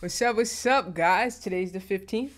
What's up? What's up, guys? Today's the 15th.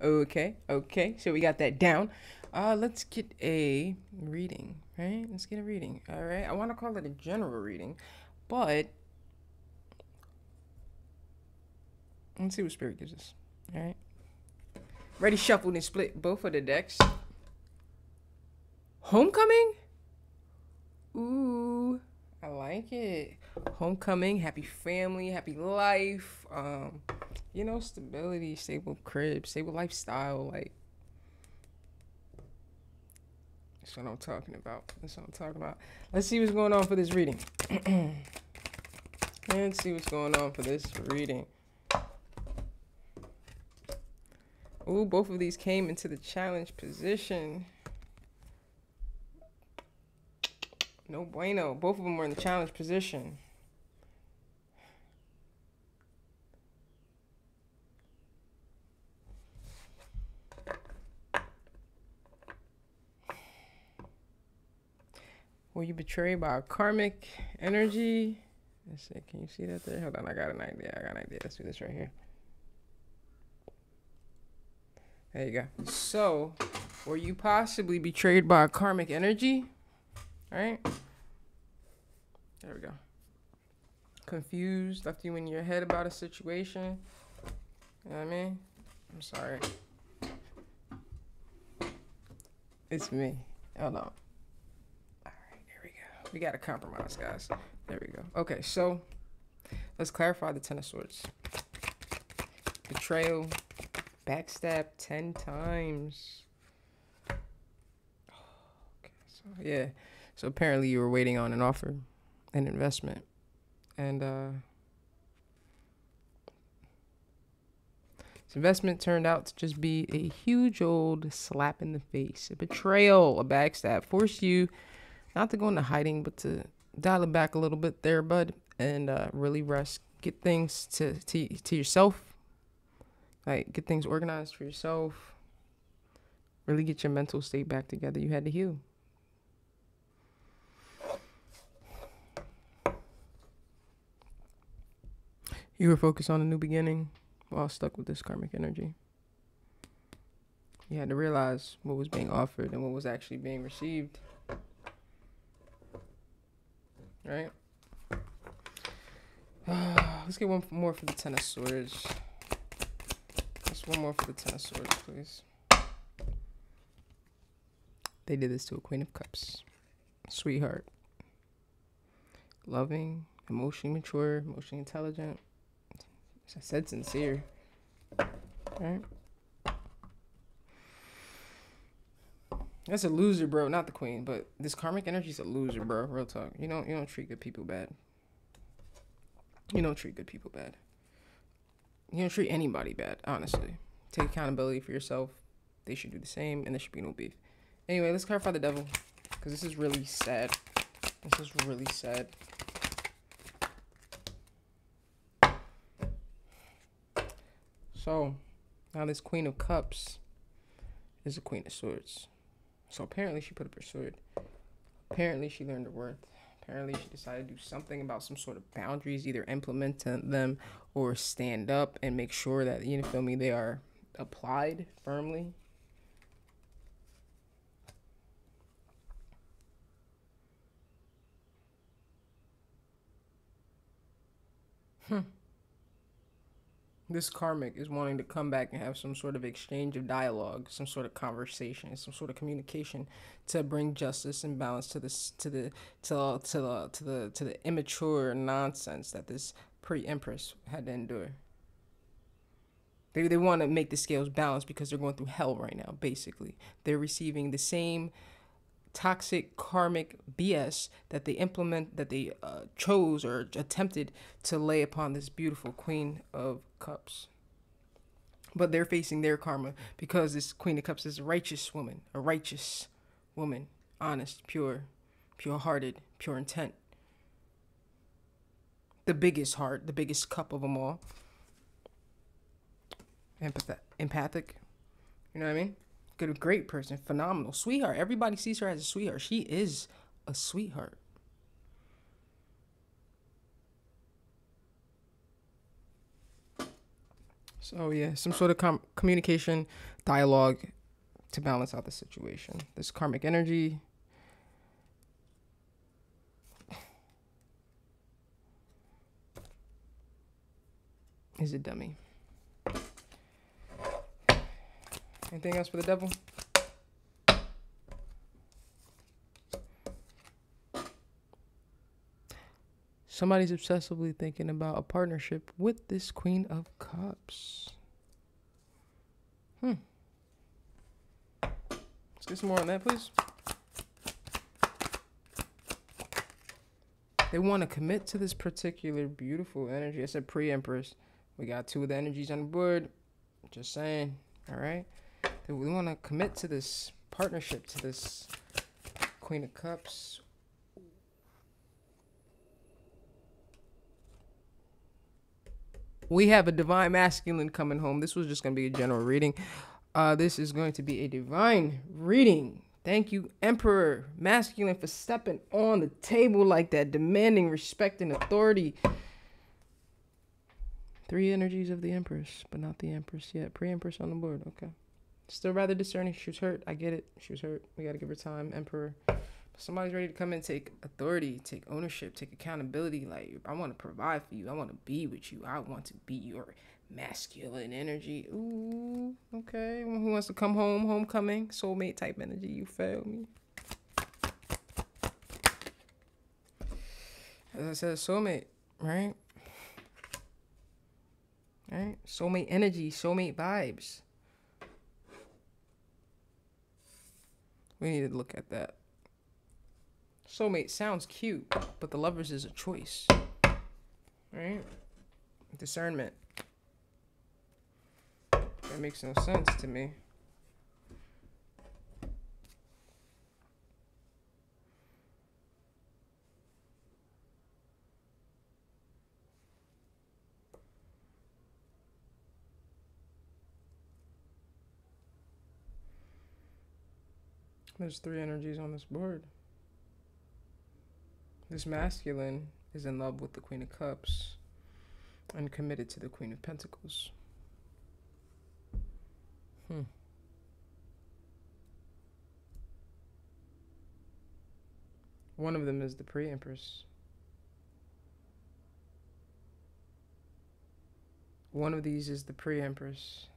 Okay, okay. So we got that down. Uh, let's get a reading, right? Let's get a reading. All right. I want to call it a general reading, but let's see what spirit gives us. All right. Ready, shuffled and split both of the decks. Homecoming? Ooh, I like it. Homecoming, happy family, happy life. Um, you know, stability, stable crib, stable lifestyle. Like, that's what I'm talking about. That's what I'm talking about. Let's see what's going on for this reading. Let's see what's going on for this reading. Ooh, both of these came into the challenge position. No bueno. Both of them were in the challenge position. Were you betrayed by a karmic energy? Let's see. Can you see that there? Hold on. I got an idea. I got an idea. Let's do this right here. There you go. So, were you possibly betrayed by a karmic energy? All right. There we go. Confused, left you in your head about a situation. You know what I mean? I'm sorry. It's me. Hold on. All right, we go. We got to compromise, guys. There we go. Okay, so let's clarify the Ten of Swords. Betrayal, backstab 10 times. Okay, so yeah. So apparently you were waiting on an offer, an investment. And uh this investment turned out to just be a huge old slap in the face, a betrayal, a backstab, force you not to go into hiding, but to dial it back a little bit there, bud, and uh, really rest, get things to, to to yourself, like get things organized for yourself, really get your mental state back together. You had to heal. You were focused on a new beginning while stuck with this karmic energy. You had to realize what was being offered and what was actually being received. Right? let's get one more for the Ten of Swords. Just one more for the Ten of Swords, please. They did this to a Queen of Cups. Sweetheart. Loving, emotionally mature, emotionally intelligent. I said sincere. Right? That's a loser, bro. Not the queen, but this karmic energy is a loser, bro. Real talk. You don't you don't treat good people bad. You don't treat good people bad. You don't treat anybody bad, honestly. Take accountability for yourself. They should do the same, and there should be no beef. Anyway, let's clarify the devil, because this is really sad. This is really sad. So, now this Queen of Cups is the Queen of Swords. So apparently she put up her sword. Apparently she learned her worth. Apparently she decided to do something about some sort of boundaries, either implement them or stand up and make sure that, you know, feel me, they are applied firmly. Hmm this karmic is wanting to come back and have some sort of exchange of dialogue, some sort of conversation, some sort of communication to bring justice and balance to this to the to to the to the to the immature nonsense that this pre-empress had to endure. They they want to make the scales balance because they're going through hell right now. Basically, they're receiving the same toxic karmic BS that they implement that they uh, chose or attempted to lay upon this beautiful queen of cups. But they're facing their karma because this queen of cups is a righteous woman a righteous woman honest pure pure hearted pure intent. The biggest heart the biggest cup of them all. Empath- empathic. You know what i mean good, great person, phenomenal, sweetheart. Everybody sees her as a sweetheart. She is a sweetheart. So yeah, some sort of com- communication, dialogue to balance out the situation. This karmic energy. Is a dummy. Anything else for the devil? Somebody's obsessively thinking about a partnership with this Queen of Cups. Hmm. Let's get some more on that, please. They want to commit to this particular beautiful energy. I said pre Empress. We got two of the energies on the board. Just saying. All right. We want to commit to this partnership, to this Queen of Cups we have a divine masculine coming home. This was just going to be a general reading. Uh, this is going to be a divine reading. Thank you, Emperor Masculine, for stepping on the table like that, demanding respect and authority. Three energies of the Empress, but not the Empress yet. Pre Empress on the board. Okay. Still rather discerning. She was hurt. I get it. She was hurt. We got to give her time. Emperor somebody's ready to come and take authority, take ownership, take accountability. Like I want to provide for you. I want to be with you. I want to be your masculine energy. Ooh, okay. Who wants to come home? Homecoming, soulmate type energy. You feel me? As I said, soulmate, right? Right? Soulmate energy, soulmate vibes. We need to look at that. Soulmate sounds cute, but the lovers is a choice. Right? Discernment. That makes no sense to me. There's three energies on this board. This masculine is in love with the Queen of Cups and committed to the Queen of Pentacles. Hmm. One of them is the pre Empress. One of these is the pre Empress.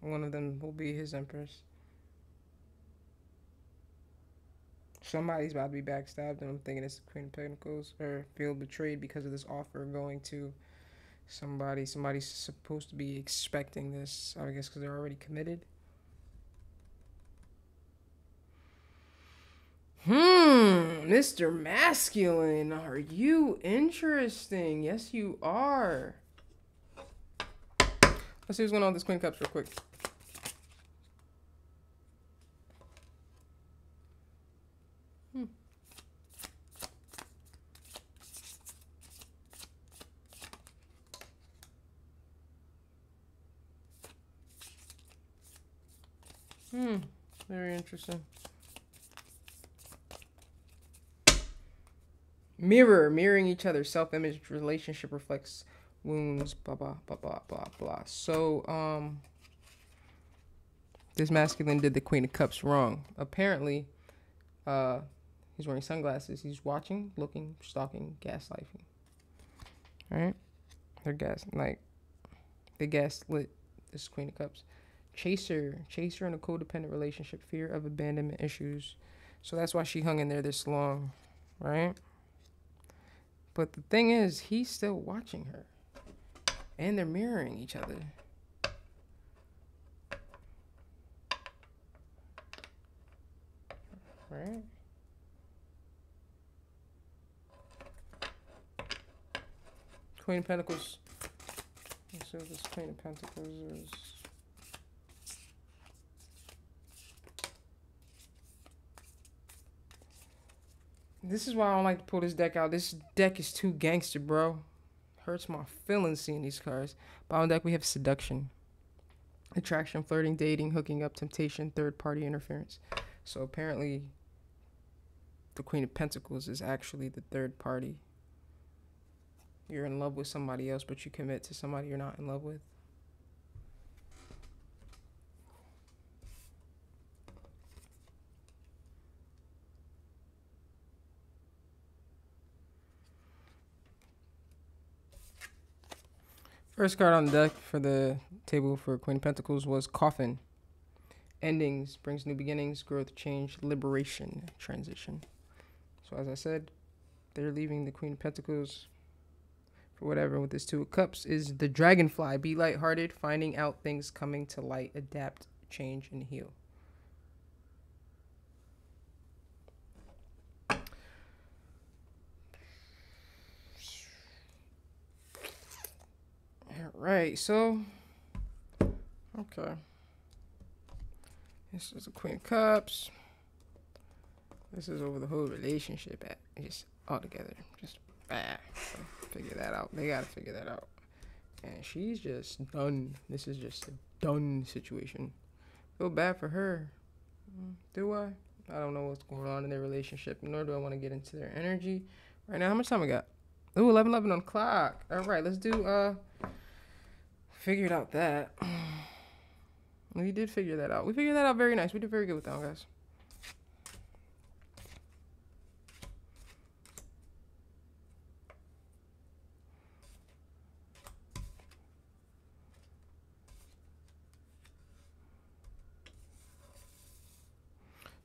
One of them will be his Empress. Somebody's about to be backstabbed, and I'm thinking it's the Queen of Pentacles, or feel betrayed because of this offer going to somebody. Somebody's supposed to be expecting this, I guess, because they're already committed. Hmm, Mr. Masculine, are you interesting? Yes, you are. Let's see what's going on with this Queen Cups real quick. Hmm, very interesting. Mirror, mirroring each other, self-image, relationship reflects wounds, blah, blah, blah, blah, blah, blah. So, um, this masculine did the Queen of Cups wrong. Apparently, uh, he's wearing sunglasses. He's watching, looking, stalking, gaslighting. All right? They're gas, like, they gaslit this Queen of Cups chaser, chaser in a codependent relationship, fear of abandonment issues. So that's why she hung in there this long, right? But the thing is, he's still watching her. And they're mirroring each other. Right? Queen of Pentacles. So this Queen of Pentacles is This is why I don't like to pull this deck out. This deck is too gangster, bro. Hurts my feelings seeing these cards. Bottom deck, we have seduction, attraction, flirting, dating, hooking up, temptation, third party interference. So apparently, the Queen of Pentacles is actually the third party. You're in love with somebody else, but you commit to somebody you're not in love with. First card on the deck for the table for Queen of Pentacles was Coffin. Endings brings new beginnings, growth, change, liberation, transition. So as I said, they're leaving the Queen of Pentacles for whatever with this Two of Cups is the Dragonfly. Be lighthearted, finding out things coming to light, adapt, change, and heal. Right, so okay. This is the Queen of Cups. This is over the whole relationship at just all together. Just ah, so figure that out. They gotta figure that out. And she's just done. This is just a done situation. Feel bad for her. Do I? I don't know what's going on in their relationship, nor do I want to get into their energy. Right now, how much time we got? Ooh, 11 11 on the clock. All right, let's do uh figured out that. We did figure that out. We figured that out very nice. We did very good with that one, guys.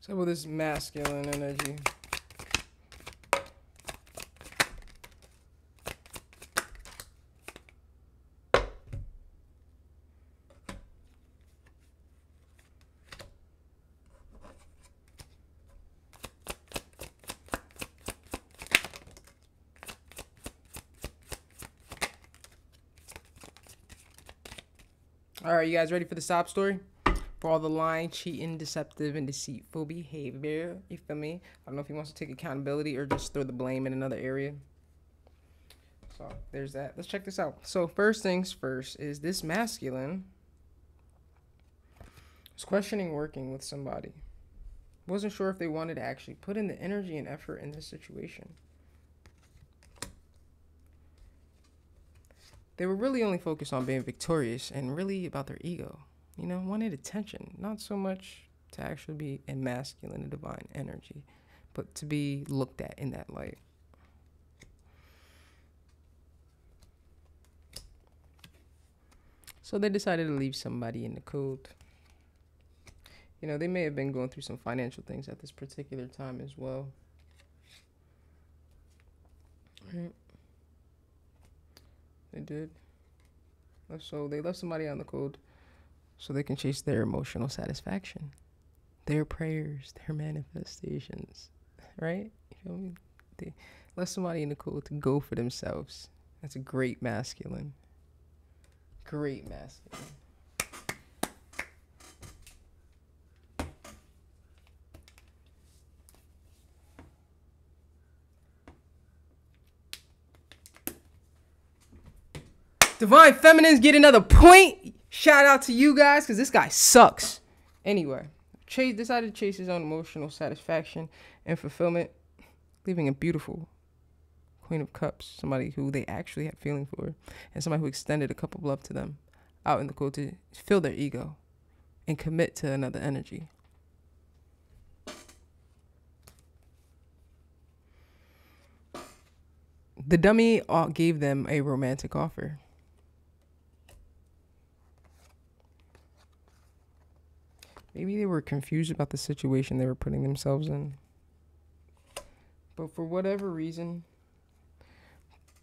So with this masculine energy. All right, you guys ready for the sob story? For all the lying, cheating, deceptive, and deceitful behavior. You feel me? I don't know if he wants to take accountability or just throw the blame in another area. So there's that. Let's check this out. So first things first is this masculine was questioning working with somebody. Wasn't sure if they wanted to actually put in the energy and effort in this situation. They were really only focused on being victorious and really about their ego. You know, wanted attention, not so much to actually be a masculine and divine energy, but to be looked at in that light. So they decided to leave somebody in the cold. You know, they may have been going through some financial things at this particular time as well. They did. So they left somebody on the code so they can chase their emotional satisfaction, their prayers, their manifestations, right? You feel me? They left somebody in the code to go for themselves. That's a great masculine. Great masculine. Divine Feminines get another point. Shout out to you guys because this guy sucks. Anyway, Chase decided to chase his own emotional satisfaction and fulfillment, leaving a beautiful Queen of Cups, somebody who they actually had feeling for, and somebody who extended a cup of love to them out in the cold to fill their ego and commit to another energy. The dummy gave them a romantic offer. Maybe they were confused about the situation they were putting themselves in. But for whatever reason,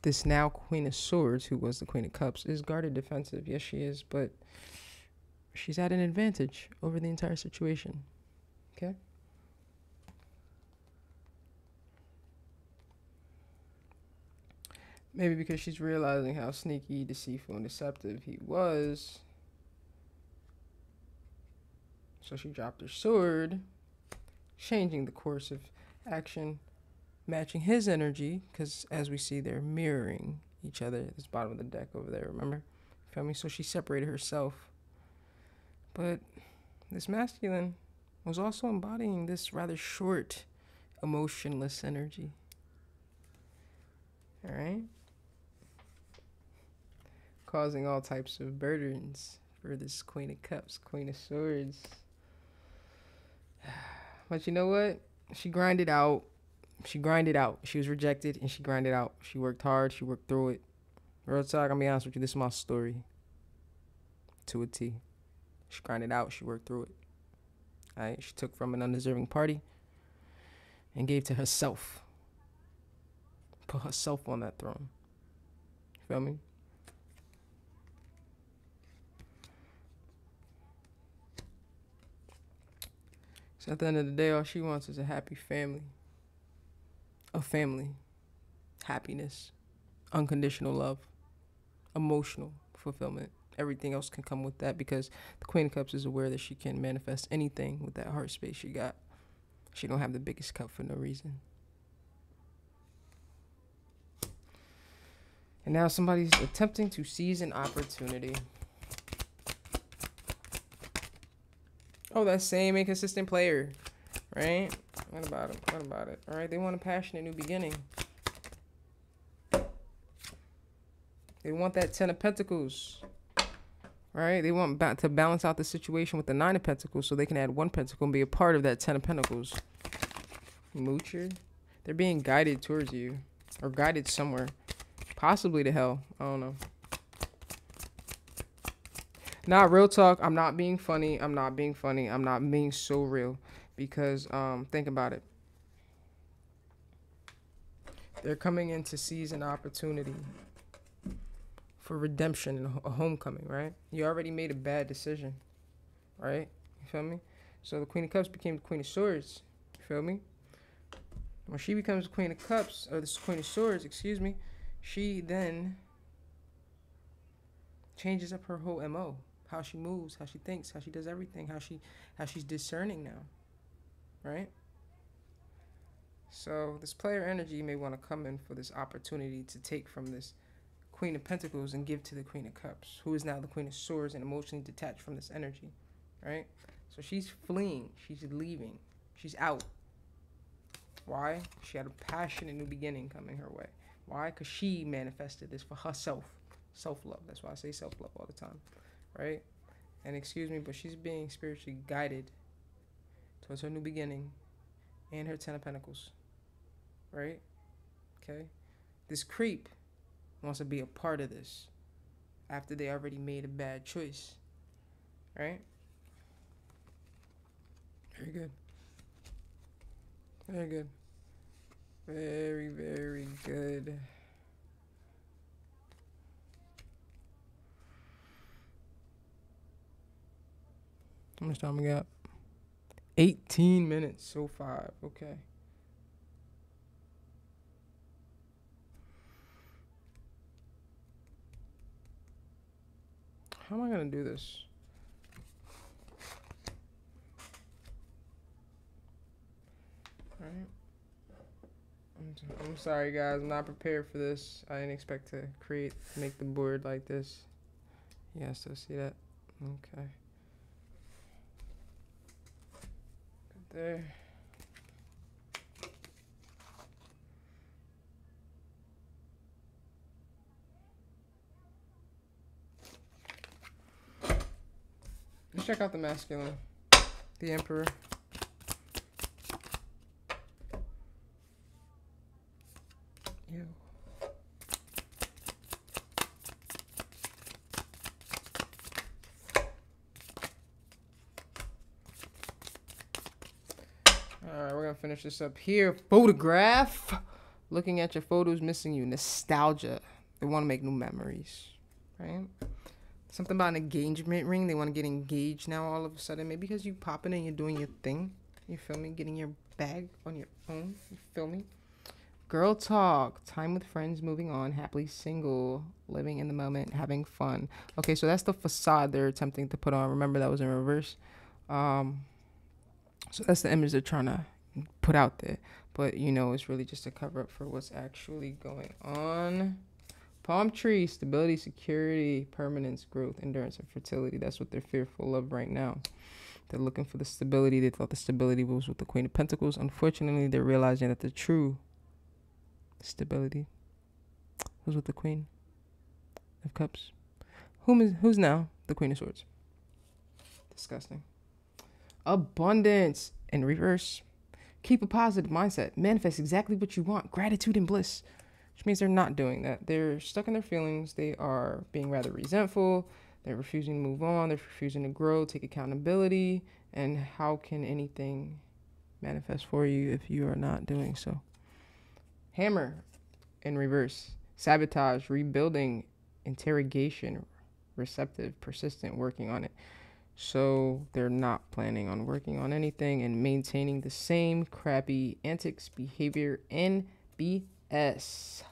this now Queen of Swords, who was the Queen of Cups, is guarded defensive. Yes, she is, but she's at an advantage over the entire situation. Okay? Maybe because she's realizing how sneaky, deceitful, and deceptive he was so she dropped her sword, changing the course of action, matching his energy, because as we see, they're mirroring each other. This bottom of the deck over there, remember? Feel me? So she separated herself. But this masculine was also embodying this rather short, emotionless energy. All right? Causing all types of burdens for this Queen of Cups, Queen of Swords. But you know what? She grinded out. She grinded out. She was rejected and she grinded out. She worked hard. She worked through it. Real talk, I'm be honest with you. This is my story. To a T. She grinded out. She worked through it. All right. She took from an undeserving party and gave to herself. Put herself on that throne. You feel me? So at the end of the day, all she wants is a happy family. A family. Happiness. Unconditional love. Emotional fulfillment. Everything else can come with that because the Queen of Cups is aware that she can manifest anything with that heart space she got. She don't have the biggest cup for no reason. And now somebody's attempting to seize an opportunity. Oh, that same inconsistent player, right? What about it? What about it? All right, they want a passionate new beginning. They want that Ten of Pentacles, right? They want ba- to balance out the situation with the Nine of Pentacles so they can add one Pentacle and be a part of that Ten of Pentacles. Moocher. They're being guided towards you or guided somewhere, possibly to hell. I don't know. Not real talk. I'm not being funny. I'm not being funny. I'm not being so real because um think about it. They're coming in to seize an opportunity for redemption and a homecoming, right? You already made a bad decision, right? You feel me? So the Queen of Cups became the Queen of Swords. You feel me? When she becomes the Queen of Cups, or the Queen of Swords, excuse me, she then changes up her whole MO how she moves, how she thinks, how she does everything, how she how she's discerning now. Right? So this player energy may want to come in for this opportunity to take from this Queen of Pentacles and give to the Queen of Cups, who is now the Queen of Swords and emotionally detached from this energy. Right? So she's fleeing, she's leaving, she's out. Why? She had a passionate new beginning coming her way. Why? Because she manifested this for herself. Self love. That's why I say self love all the time right? And excuse me, but she's being spiritually guided towards her new beginning and her Ten of Pentacles, right? Okay? This creep wants to be a part of this after they already made a bad choice, right? Very good. Very good. Very, very good. How much time we got? 18 minutes. So five. Okay. How am I going to do this? Alright. I'm, I'm sorry, guys. I'm not prepared for this. I didn't expect to create, make the board like this. Yeah, still see that? Okay. There. Let's check out the masculine. The Emperor. This up here. Photograph. Looking at your photos, missing you. Nostalgia. They want to make new memories, right? Something about an engagement ring. They want to get engaged now all of a sudden. Maybe because you popping and you're doing your thing. You feel me? Getting your bag on your own. You feel me? Girl talk. Time with friends. Moving on. Happily single. Living in the moment. Having fun. Okay, so that's the facade they're attempting to put on. Remember that was in reverse. Um, so that's the image they're trying to put out there. But you know, it's really just a cover up for what's actually going on. Palm tree, stability, security, permanence, growth, endurance, and fertility. That's what they're fearful of right now. They're looking for the stability. They thought the stability was with the Queen of Pentacles. Unfortunately, they're realizing that the true stability was with the Queen of Cups. Whom is who's now the Queen of Swords? Disgusting. Abundance in reverse. Keep a positive mindset. Manifest exactly what you want. Gratitude and bliss. which means they're not doing that. They're stuck in their feelings. They are being rather resentful. They're refusing to move on. They're refusing to grow, take accountability. And how can anything manifest for you if you are not doing so? Hammer in reverse. Sabotage, rebuilding, interrogation, receptive, persistent, working on it. So they're not planning on working on anything and maintaining the same crappy antics, behavior, and BS.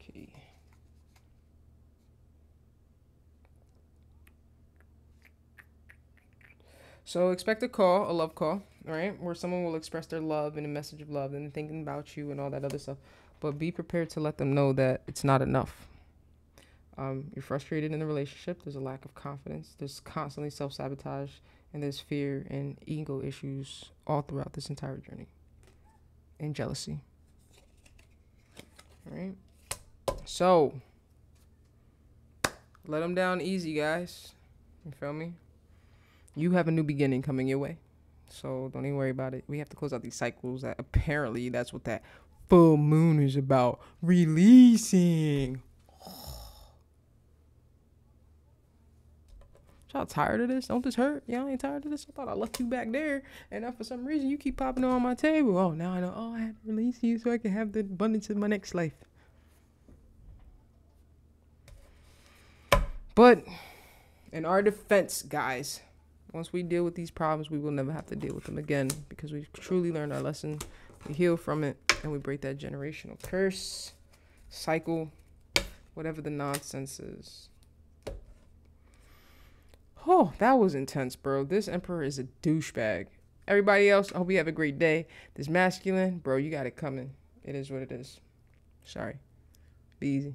Okay. So expect a call, a love call, right? Where someone will express their love and a message of love and thinking about you and all that other stuff. But be prepared to let them know that it's not enough. Um, you're frustrated in the relationship. There's a lack of confidence. There's constantly self sabotage, and there's fear and ego issues all throughout this entire journey, and jealousy. All right. So, let them down easy, guys. You feel me? You have a new beginning coming your way. So don't even worry about it. We have to close out these cycles. That apparently that's what that full moon is about. Releasing. Y'all tired of this? Don't this hurt? Y'all ain't tired of this? I thought I left you back there, and now for some reason you keep popping on my table. Oh, now I know. Oh, I had to release you so I can have the abundance of my next life. But in our defense, guys, once we deal with these problems, we will never have to deal with them again because we've truly learned our lesson. We heal from it and we break that generational curse, cycle, whatever the nonsense is. Oh, that was intense, bro. This emperor is a douchebag. Everybody else, I hope you have a great day. This masculine, bro, you got it coming. It is what it is. Sorry. Be easy.